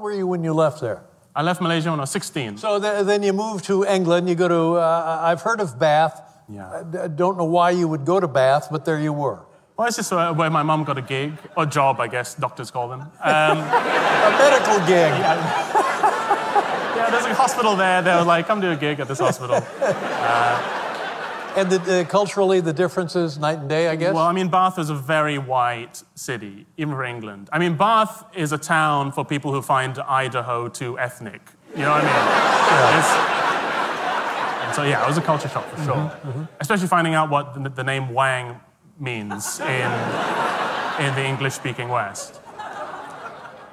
were you when you left there? I left Malaysia when I was 16. So th- then you moved to England. You go to, uh, I've heard of Bath. Yeah. I don't know why you would go to Bath, but there you were. Well, it's just uh, where my mum got a gig, or job, I guess doctors call them. Um, A medical gig. yeah, there's a hospital there. They were like, come do a gig at this hospital. And the, the, culturally, the differences night and day, I guess? Well, I mean, Bath is a very white city, even for England. I mean, Bath is a town for people who find Idaho too ethnic. You know what I mean? It's- and so, yeah, it was a culture shock for sure. Especially finding out what the, the name Wang means in, in the English speaking West.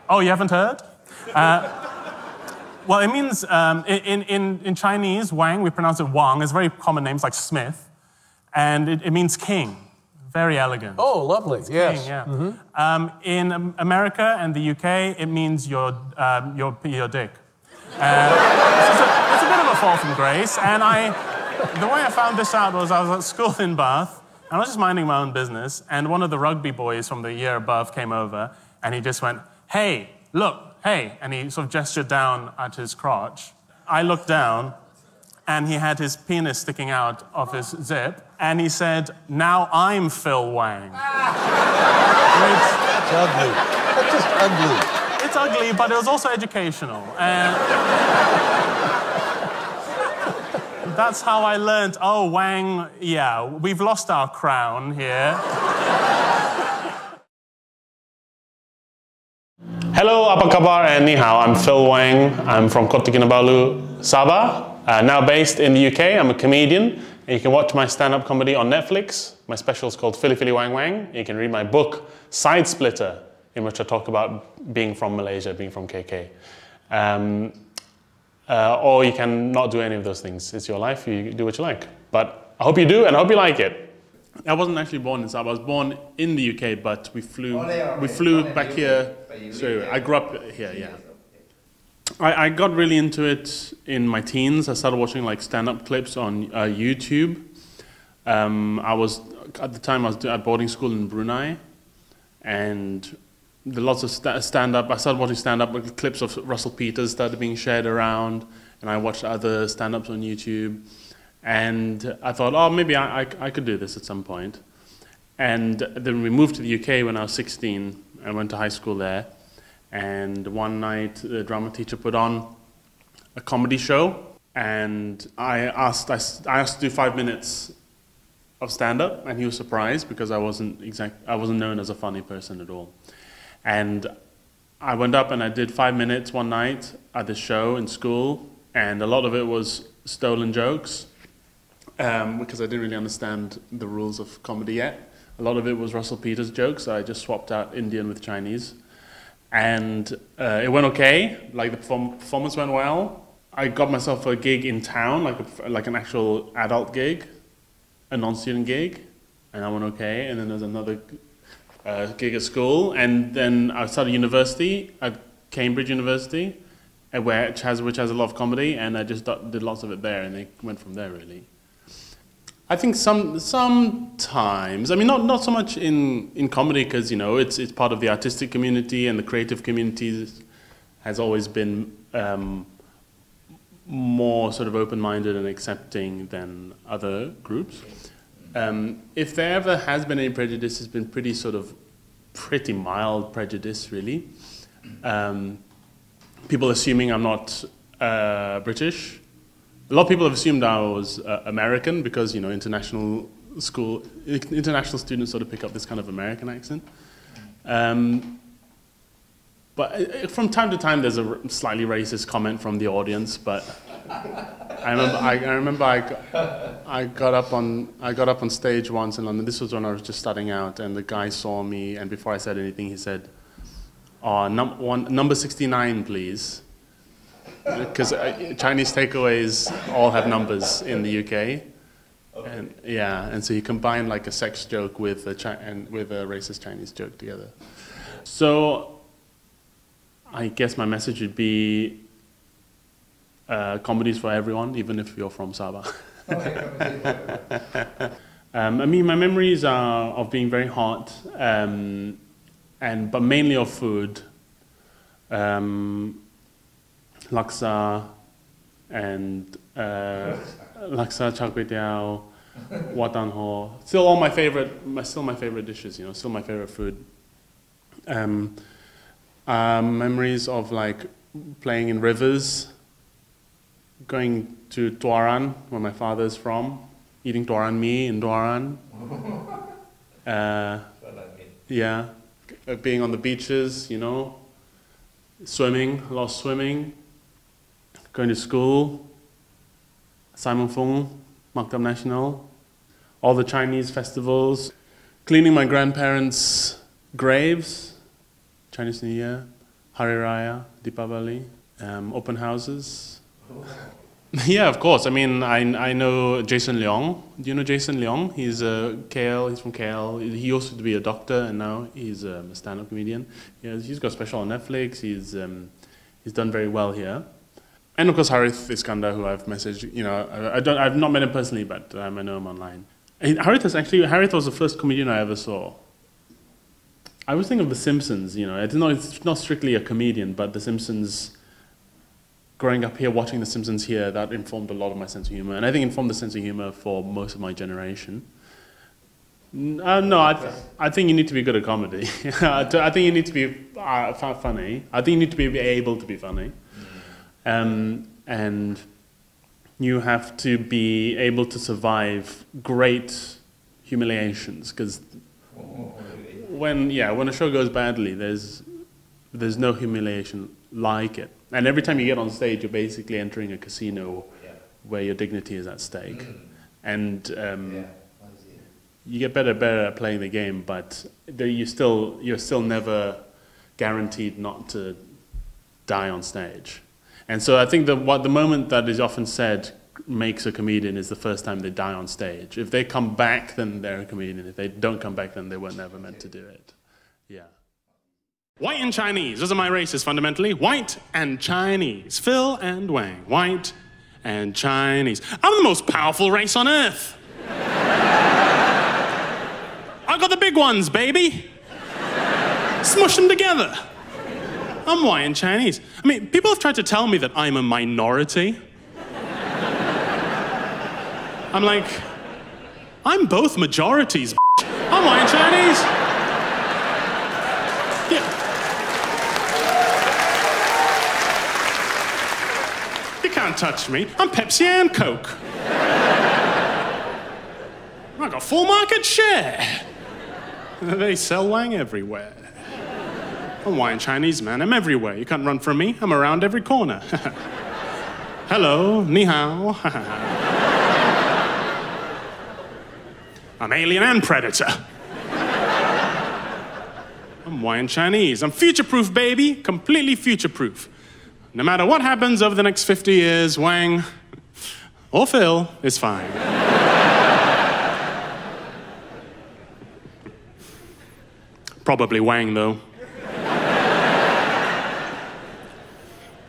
Oh, you haven't heard? Uh, well, it means um, in, in, in Chinese, Wang, we pronounce it Wang. It's very common names like Smith. And it, it means king. Very elegant. oh, lovely. Yes. King, yeah. Um, in America and the UK, it means your, um, your, your dick. Uh, it's, a, it's a bit of a fall from grace. And I, the way I found this out was I was at school in Bath, and I was just minding my own business, and one of the rugby boys from the year above came over, and he just went, hey, look, hey, and he sort of gestured down at his crotch. I looked down, and he had his penis sticking out of his zip, and he said, now I'm Phil Wang. That's ugly. That's just ugly. it's ugly, but it was also educational. Um, and that's how I learned oh, Wang, yeah, we've lost our crown here. Hello, apa kabar and ni. I'm Phil Wang. I'm from Kota Kinabalu, Sabah. Uh, now based in the UK, I'm a comedian. And you can watch my stand-up comedy on Netflix. My special is called Philly Philly Wang Wang. You can read my book, Sidesplitter, in which I talk about being from Malaysia, being from KK. Um, uh, or you can not do any of those things. It's your life. You do what you like. But I hope you do, and I hope you like it. I wasn't actually born in Sabah. I was born in the UK, but we flew. Oh, we flew back here. So. I grew up here. Yeah. I, I got really into it in my teens. I started watching like stand-up clips on uh, YouTube. Um, I was at the time I was at boarding school in Brunei, and the lots of sta- stand-up. I started watching stand-up with clips of Russell Peters started being shared around, and I watched other stand-ups on YouTube, and I thought, oh, maybe I, I, I could do this at some point. And then we moved to the UK when I was 16. I went to high school there. And one night, the drama teacher put on a comedy show. And I asked, I, I asked to do five minutes of stand up. And he was surprised because I wasn't, exact, I wasn't known as a funny person at all. And I went up and I did five minutes one night at the show in school. And a lot of it was stolen jokes um, because I didn't really understand the rules of comedy yet. A lot of it was Russell Peters jokes. I just swapped out Indian with Chinese, and uh, it went okay. Like the perform- performance went well. I got myself a gig in town, like a, like an actual adult gig, a non-student gig, and I went okay. And then there's another uh, gig at school, and then I started university at Cambridge University, uh, where which has a lot of comedy, and I just did lots of it there, and it went from there really. I think some sometimes I mean not not so much in in comedy because you know it's it's part of the artistic community and the creative community has always been um, more sort of open-minded and accepting than other groups. Um, if there ever has been any prejudice, it's been pretty sort of pretty mild prejudice really. Um, people assuming I'm not uh, British. A lot of people have assumed I was uh, American because you know international school international students sort of pick up this kind of American accent. Um, but uh, from time to time, there's a slightly racist comment from the audience. But I remember, I, I remember, I got, I got up on, I got up on stage once in London. This was when I was just starting out, and the guy saw me, and before I said anything, he said, "Oh, num- one, number 69, please." Because uh, Chinese takeaways all have numbers in the UK. And yeah, and so you combine like a sex joke with a chi- and with a racist Chinese joke together. So I guess my message would be uh, comedies for everyone, even if you're from Sabah. um, I mean, my memories are of being very hot, um, and but mainly of food. um, laksa, and uh, laksa char kway teow, watan ho. Still all my favorite, my, still my favorite dishes. You know, still my favorite food. Um, um, memories of like playing in rivers, going to Tuaran, where my father is from, eating Tuaran mee in Tuaran. Uh, yeah, uh, being on the beaches, you know, swimming, a lot of swimming, going to school, Simon Fung, Maktam National, all the Chinese festivals, cleaning my grandparents' graves, Chinese New Year, Hari Raya, Deepavali, um, open houses. yeah, of course. I mean, I, I know Jason Leong. Do you know Jason Leong? He's a KL. He's from KL. He used to be a doctor, and now he's um, a stand-up comedian. Yeah, he's got special on Netflix. He's um, he's done very well here. And of course, Harith Iskandar, who I've messaged. You know, I, I don't, I've not met him personally, but um, I know him online. And Harith is actually Harith was the first comedian I ever saw. I was thinking of The Simpsons, you know. It's not, it's not strictly a comedian, but The Simpsons, growing up here, watching The Simpsons here, that informed a lot of my sense of humor. And I think informed the sense of humor for most of my generation. Uh, no, I, th- I think you need to be good at comedy. I think you need to be uh, funny. I think you need to be able to be funny. Um, and you have to be able to survive great humiliations because when yeah when a show goes badly there's there's no humiliation like it and every time you get on stage you're basically entering a casino Yeah. where your dignity is at stake and um, Yeah. you get better better at playing the game but you still you're still never guaranteed not to die on stage and so I think that what the moment that is often said makes a comedian is the first time they die on stage. If they come back, then they're a comedian. If they don't come back, then they were never meant to do it. Yeah. White and Chinese. Those are my races fundamentally. White and Chinese. Phil and Wang. White and Chinese. I'm the most powerful race on earth. I got the big ones, baby. Smush them together. I'm white and Chinese. I mean, people have tried to tell me that I'm a minority. I'm like, I'm both majorities. I'm white and Chinese. Yeah. You can't touch me. I'm Pepsi and Coke. I got full market share. They sell Wang everywhere. White Chinese, man. I'm everywhere. You can't run from me. I'm around every corner. Hello, ni hao. I'm alien and predator. I'm and Chinese. I'm future proof, baby. Completely future proof. No matter what happens over the next 50 years, Wang or Phil is fine. Probably Wang, though.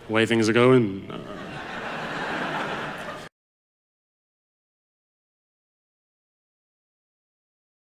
Way things are going. Uh,